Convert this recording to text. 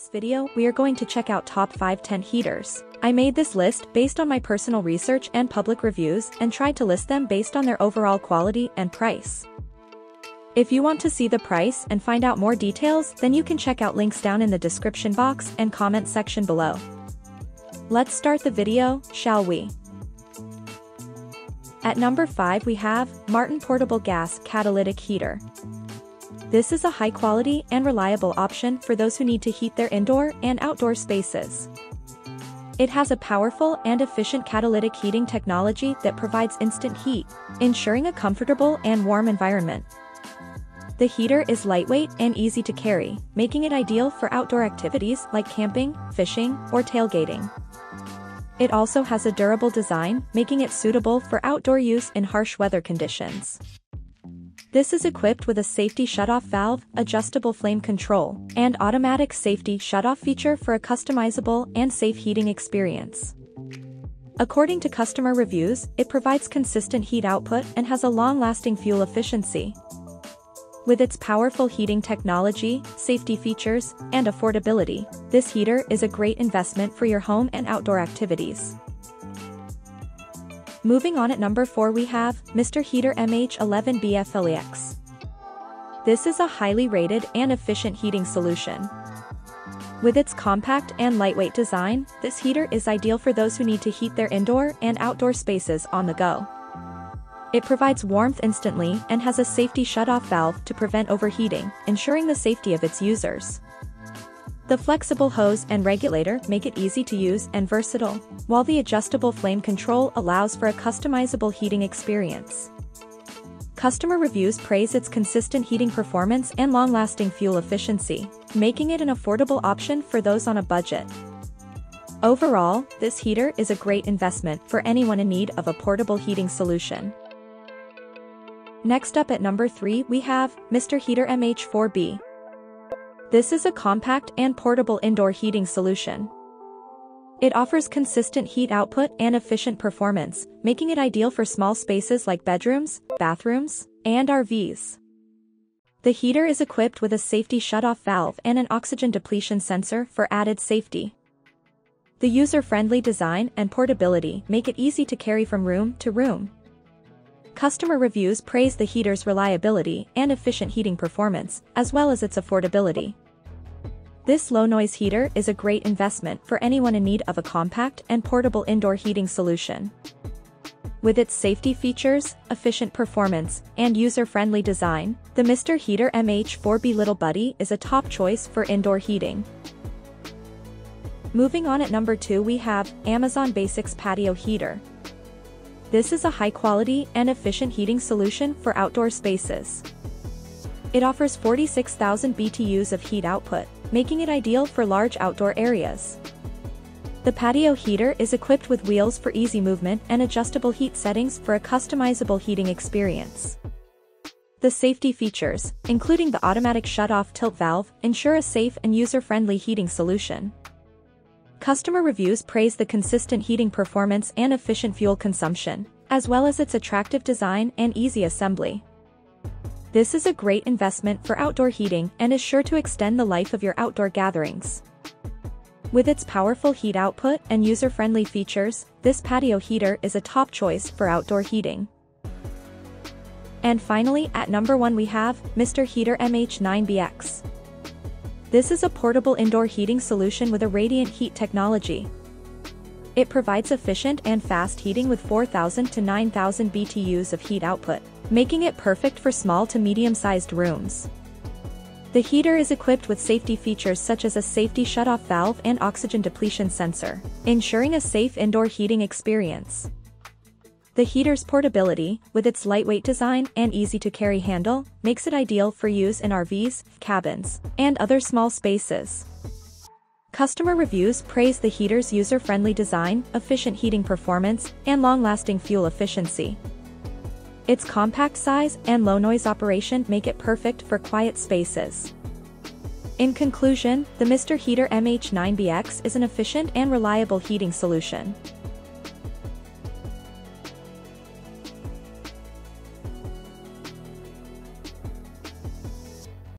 this video, we are going to check out top 5 tent heaters. I made this list based on my personal research and public reviews and tried to list them based on their overall quality and price. If you want to see the price and find out more details, then you can check out links down in the description box and comment section below. Let's start the video, shall we? At number 5 we have, Martin Portable Gas Catalytic Heater. This is a high-quality and reliable option for those who need to heat their indoor and outdoor spaces. It has a powerful and efficient catalytic heating technology that provides instant heat, ensuring a comfortable and warm environment. The heater is lightweight and easy to carry, making it ideal for outdoor activities like camping, fishing, or tailgating. It also has a durable design, making it suitable for outdoor use in harsh weather conditions. This is equipped with a safety shutoff valve, adjustable flame control, and automatic safety shutoff feature for a customizable and safe heating experience. According to customer reviews, it provides consistent heat output and has a long-lasting fuel efficiency. With its powerful heating technology, safety features, and affordability, this heater is a great investment for your home and outdoor activities. Moving on at number 4 we have, Mr. Heater MH11BF This is a highly rated and efficient heating solution. With its compact and lightweight design, this heater is ideal for those who need to heat their indoor and outdoor spaces on the go. It provides warmth instantly and has a safety shutoff valve to prevent overheating, ensuring the safety of its users. The flexible hose and regulator make it easy to use and versatile, while the adjustable flame control allows for a customizable heating experience. Customer reviews praise its consistent heating performance and long-lasting fuel efficiency, making it an affordable option for those on a budget. Overall, this heater is a great investment for anyone in need of a portable heating solution. Next up at number 3 we have, Mr. Heater MH4B. This is a compact and portable indoor heating solution. It offers consistent heat output and efficient performance, making it ideal for small spaces like bedrooms, bathrooms, and RVs. The heater is equipped with a safety shutoff valve and an oxygen depletion sensor for added safety. The user-friendly design and portability make it easy to carry from room to room. Customer reviews praise the heater's reliability and efficient heating performance, as well as its affordability. This low-noise heater is a great investment for anyone in need of a compact and portable indoor heating solution. With its safety features, efficient performance, and user-friendly design, the Mr. Heater MH4B Little Buddy is a top choice for indoor heating. Moving on at number 2 we have Amazon Basics Patio Heater. This is a high-quality and efficient heating solution for outdoor spaces. It offers 46,000 BTUs of heat output, making it ideal for large outdoor areas. The patio heater is equipped with wheels for easy movement and adjustable heat settings for a customizable heating experience. The safety features, including the automatic shut-off tilt valve, ensure a safe and user-friendly heating solution. Customer reviews praise the consistent heating performance and efficient fuel consumption, as well as its attractive design and easy assembly. This is a great investment for outdoor heating and is sure to extend the life of your outdoor gatherings. With its powerful heat output and user-friendly features, this patio heater is a top choice for outdoor heating. And finally, at number 1 we have, Mr. Heater MH9BX. This is a portable indoor heating solution with a radiant heat technology. It provides efficient and fast heating with 4,000 to 9,000 BTUs of heat output, making it perfect for small to medium-sized rooms. The heater is equipped with safety features such as a safety shutoff valve and oxygen depletion sensor, ensuring a safe indoor heating experience. The heater's portability, with its lightweight design and easy-to-carry handle, makes it ideal for use in RVs, cabins, and other small spaces. Customer reviews praise the heater's user-friendly design, efficient heating performance, and long-lasting fuel efficiency. Its compact size and low-noise operation make it perfect for quiet spaces. In conclusion, the Mr. Heater MH9BX is an efficient and reliable heating solution.